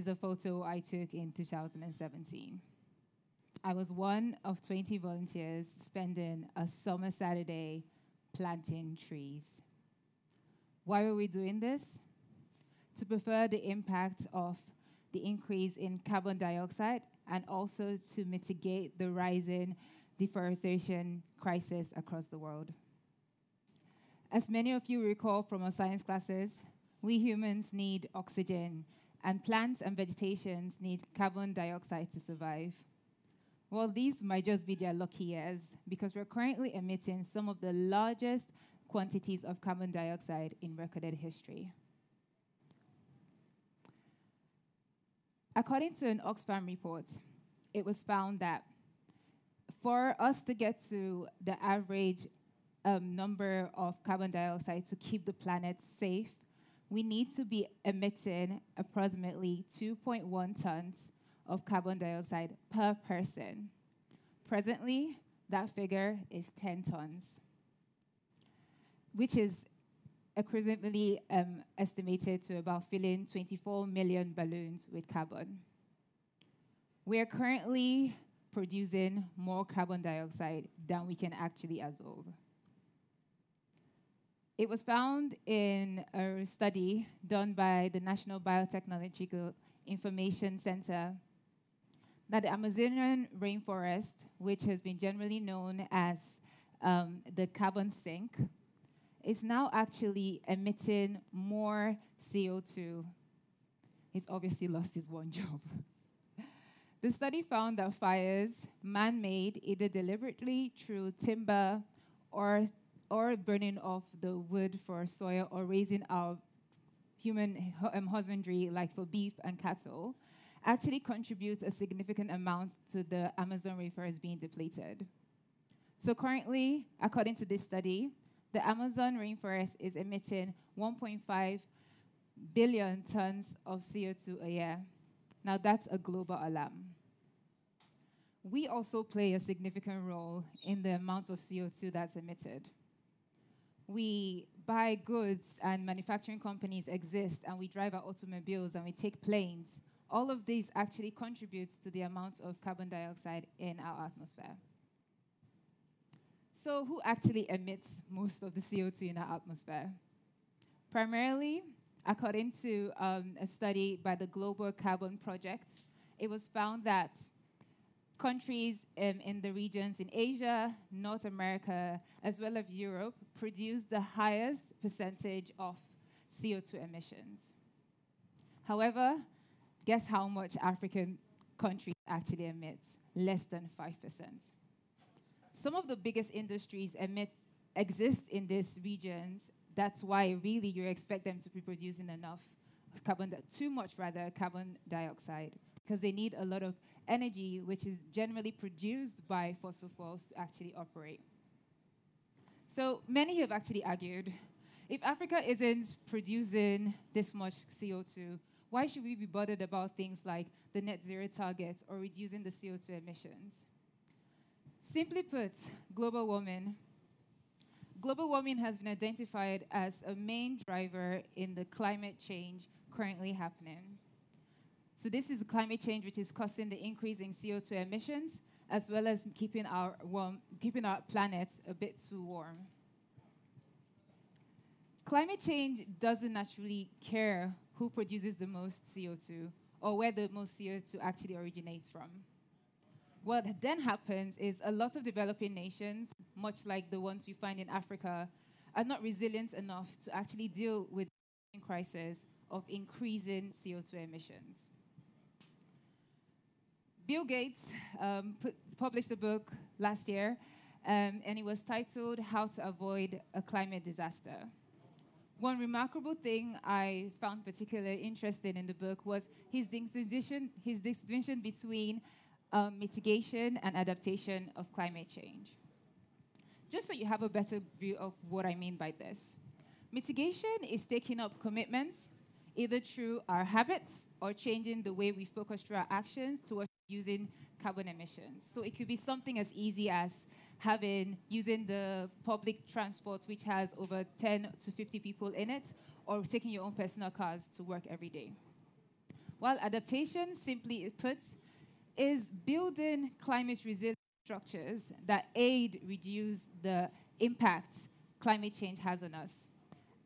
is a photo I took in 2017. I was one of 20 volunteers spending a summer Saturday planting trees. Why were we doing this? To prefer the impact of the increase in carbon dioxide and also to mitigate the rising deforestation crisis across the world. As many of you recall from our science classes, we humans need oxygen, and plants and vegetations need carbon dioxide to survive. Well, these might just be their lucky years because we're currently emitting some of the largest quantities of carbon dioxide in recorded history. According to an Oxfam report, it was found that for us to get to the average um, number of carbon dioxide to keep the planet safe, we need to be emitting approximately 2.1 tons of carbon dioxide per person. Presently, that figure is 10 tons, which is equivalently um, estimated to about filling 24 million balloons with carbon. We are currently producing more carbon dioxide than we can actually absorb. It was found in a study done by the National Biotechnological Information Center that the Amazonian rainforest, which has been generally known as um, the carbon sink, is now actually emitting more CO2. It's obviously lost its one job. the study found that fires, man made either deliberately through timber or, or burning off the wood for soil or raising our human um, husbandry, like for beef and cattle, actually contributes a significant amount to the Amazon rainforest being depleted. So currently, according to this study, the Amazon rainforest is emitting 1.5 billion tons of CO2 a year. Now that's a global alarm. We also play a significant role in the amount of CO2 that's emitted. We buy goods and manufacturing companies exist and we drive our automobiles and we take planes all of these actually contributes to the amount of carbon dioxide in our atmosphere. So, who actually emits most of the CO2 in our atmosphere? Primarily, according to um, a study by the Global Carbon Project, it was found that countries um, in the regions in Asia, North America, as well as Europe produce the highest percentage of CO2 emissions. However, Guess how much African countries actually emit? Less than 5%. Some of the biggest industries emit exist in these regions. That's why really you expect them to be producing enough carbon, too much rather, carbon dioxide, because they need a lot of energy, which is generally produced by fossil fuels to actually operate. So many have actually argued if Africa isn't producing this much CO2, why should we be bothered about things like the net zero target or reducing the CO2 emissions? Simply put, global warming. Global warming has been identified as a main driver in the climate change currently happening. So, this is climate change which is causing the increase in CO2 emissions as well as keeping our, warm, keeping our planet a bit too warm. Climate change doesn't naturally care who produces the most CO2 or where the most CO2 actually originates from. What then happens is a lot of developing nations, much like the ones you find in Africa, are not resilient enough to actually deal with the crisis of increasing CO2 emissions. Bill Gates um, put, published a book last year, um, and it was titled How to Avoid a Climate Disaster. One remarkable thing I found particularly interesting in the book was his distinction, his distinction between um, mitigation and adaptation of climate change. Just so you have a better view of what I mean by this. Mitigation is taking up commitments either through our habits or changing the way we focus through our actions towards using carbon emissions. So it could be something as easy as having using the public transport, which has over 10 to 50 people in it, or taking your own personal cars to work every day. while adaptation, simply put, is building climate resilient structures that aid reduce the impact climate change has on us.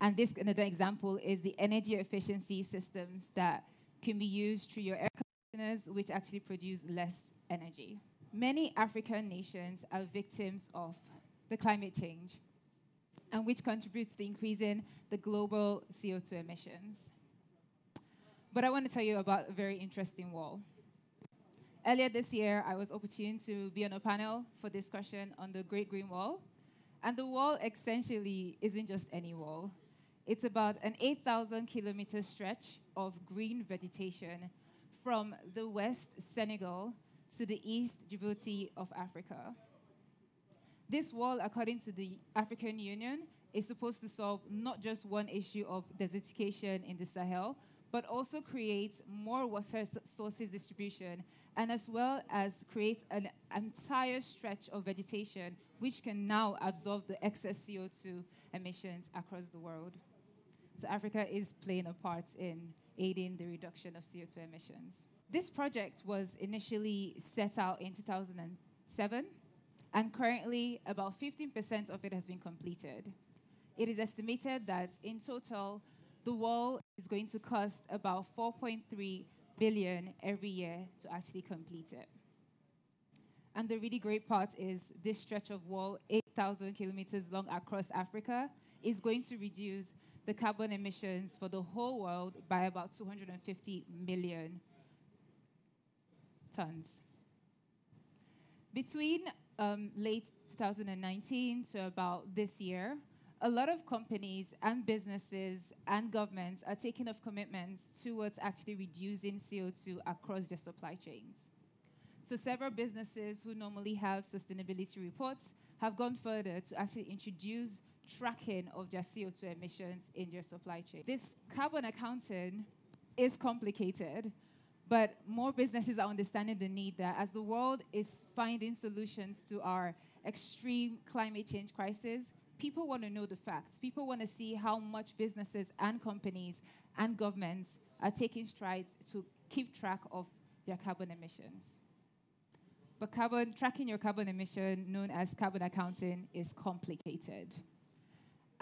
And this another example is the energy efficiency systems that can be used through your air conditioners, which actually produce less energy. Many African nations are victims of the climate change, and which contributes to increasing the global CO2 emissions. But I want to tell you about a very interesting wall. Earlier this year, I was opportune to be on a panel for discussion on the Great Green Wall. And the wall essentially isn't just any wall. It's about an 8,000 kilometer stretch of green vegetation from the west Senegal to the east Djibouti of Africa. This wall, according to the African Union, is supposed to solve not just one issue of desertification in the Sahel, but also creates more water sources distribution and as well as create an entire stretch of vegetation which can now absorb the excess CO2 emissions across the world. So Africa is playing a part in aiding the reduction of CO2 emissions. This project was initially set out in 2007, and currently about 15% of it has been completed. It is estimated that in total, the wall is going to cost about 4.3 billion every year to actually complete it. And the really great part is this stretch of wall, 8,000 kilometers long across Africa, is going to reduce the carbon emissions for the whole world by about 250 million tons. Between um, late 2019 to about this year, a lot of companies and businesses and governments are taking off commitments towards actually reducing CO2 across their supply chains. So several businesses who normally have sustainability reports have gone further to actually introduce tracking of their CO2 emissions in their supply chain. This carbon accounting is complicated, but more businesses are understanding the need that as the world is finding solutions to our extreme climate change crisis, people want to know the facts. People want to see how much businesses and companies and governments are taking strides to keep track of their carbon emissions. But carbon, tracking your carbon emission, known as carbon accounting, is complicated.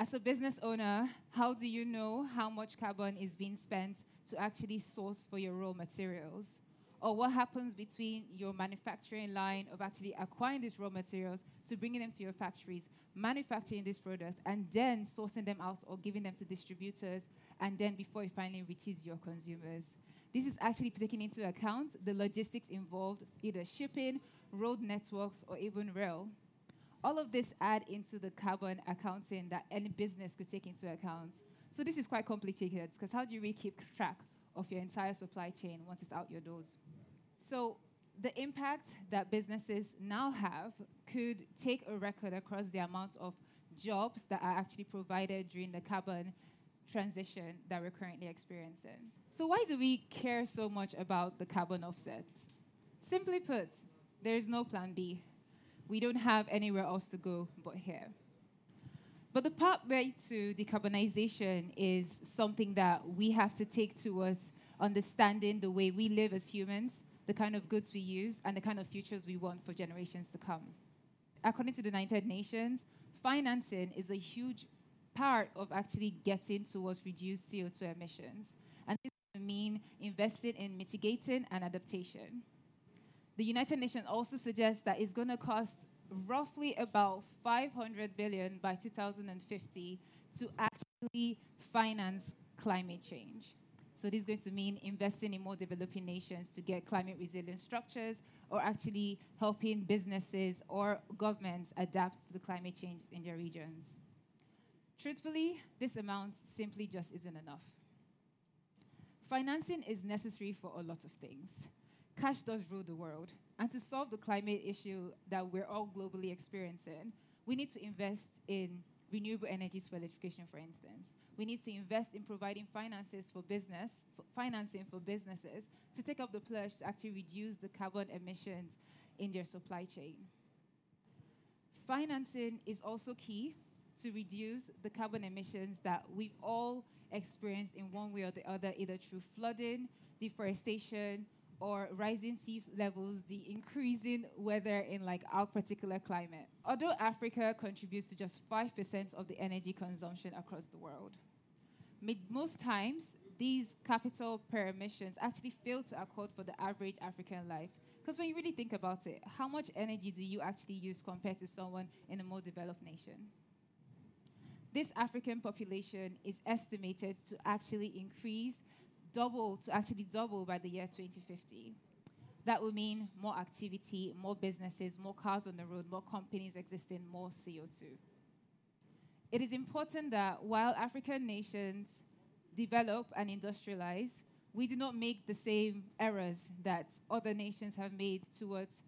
As a business owner, how do you know how much carbon is being spent to actually source for your raw materials? Or what happens between your manufacturing line of actually acquiring these raw materials to bringing them to your factories, manufacturing these products, and then sourcing them out or giving them to distributors, and then before it finally reaches your consumers? This is actually taking into account the logistics involved, either shipping, road networks, or even rail. All of this add into the carbon accounting that any business could take into account. So this is quite complicated because how do you really keep track of your entire supply chain once it's out your doors? So the impact that businesses now have could take a record across the amount of jobs that are actually provided during the carbon transition that we're currently experiencing. So, why do we care so much about the carbon offset? Simply put, there is no plan B. We don't have anywhere else to go but here. But the pathway to decarbonization is something that we have to take towards understanding the way we live as humans, the kind of goods we use, and the kind of futures we want for generations to come. According to the United Nations, financing is a huge part of actually getting towards reduced CO2 emissions. And this mean investing in mitigating and adaptation. The United Nations also suggests that it's going to cost roughly about 500 billion by 2050 to actually finance climate change. So this is going to mean investing in more developing nations to get climate resilient structures or actually helping businesses or governments adapt to the climate change in their regions. Truthfully, this amount simply just isn't enough. Financing is necessary for a lot of things. Cash does rule the world. And to solve the climate issue that we're all globally experiencing, we need to invest in renewable energies for electrification, for instance. We need to invest in providing finances for business, for financing for businesses to take up the pledge to actually reduce the carbon emissions in their supply chain. Financing is also key to reduce the carbon emissions that we've all experienced in one way or the other, either through flooding, deforestation, or rising sea levels, the increasing weather in like our particular climate. Although Africa contributes to just 5% of the energy consumption across the world, most times these capital per emissions actually fail to accord for the average African life. Because when you really think about it, how much energy do you actually use compared to someone in a more developed nation? This African population is estimated to actually increase double to actually double by the year 2050. That would mean more activity, more businesses, more cars on the road, more companies existing, more CO2. It is important that while African nations develop and industrialize, we do not make the same errors that other nations have made towards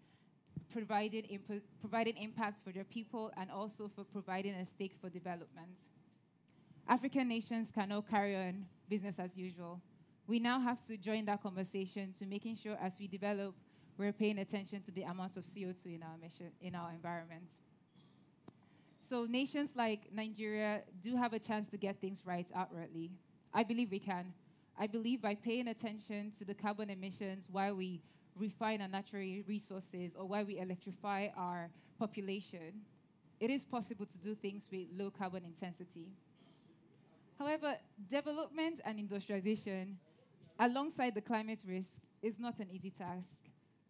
providing, imp- providing impact for their people and also for providing a stake for development. African nations cannot carry on business as usual we now have to join that conversation to making sure as we develop, we're paying attention to the amount of CO2 in our mission, in our environment. So nations like Nigeria do have a chance to get things right outrightly. I believe we can. I believe by paying attention to the carbon emissions while we refine our natural resources or while we electrify our population, it is possible to do things with low carbon intensity. However, development and industrialization alongside the climate risk is not an easy task.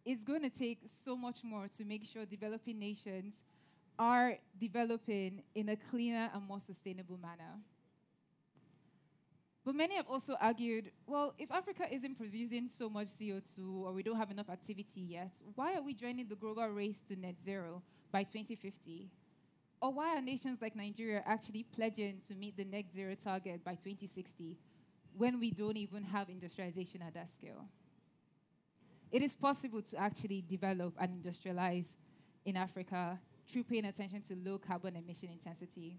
It's going to take so much more to make sure developing nations are developing in a cleaner and more sustainable manner. But many have also argued well, if Africa isn't producing so much CO2 or we don't have enough activity yet, why are we joining the global race to net zero by 2050? Or why are nations like Nigeria actually pledging to meet the net zero target by 2060 when we don't even have industrialization at that scale. It is possible to actually develop and industrialize in Africa through paying attention to low carbon emission intensity.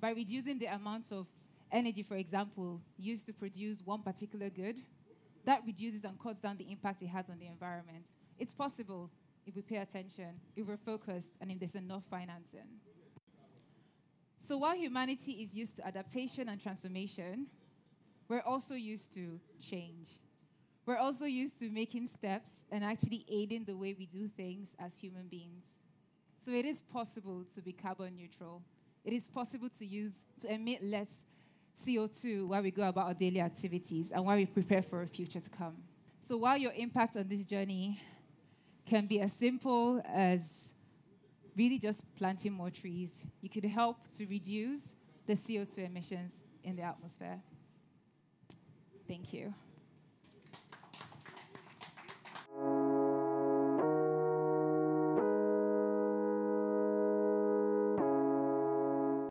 By reducing the amount of energy, for example, used to produce one particular good, that reduces and cuts down the impact it has on the environment. It's possible if we pay attention, if we're focused, and if there's enough financing. So while humanity is used to adaptation and transformation, we're also used to change. We're also used to making steps and actually aiding the way we do things as human beings. So it is possible to be carbon neutral. It is possible to use to emit less CO2 while we go about our daily activities and while we prepare for a future to come. So while your impact on this journey can be as simple as really just planting more trees, you could help to reduce the CO2 emissions in the atmosphere. Thank you.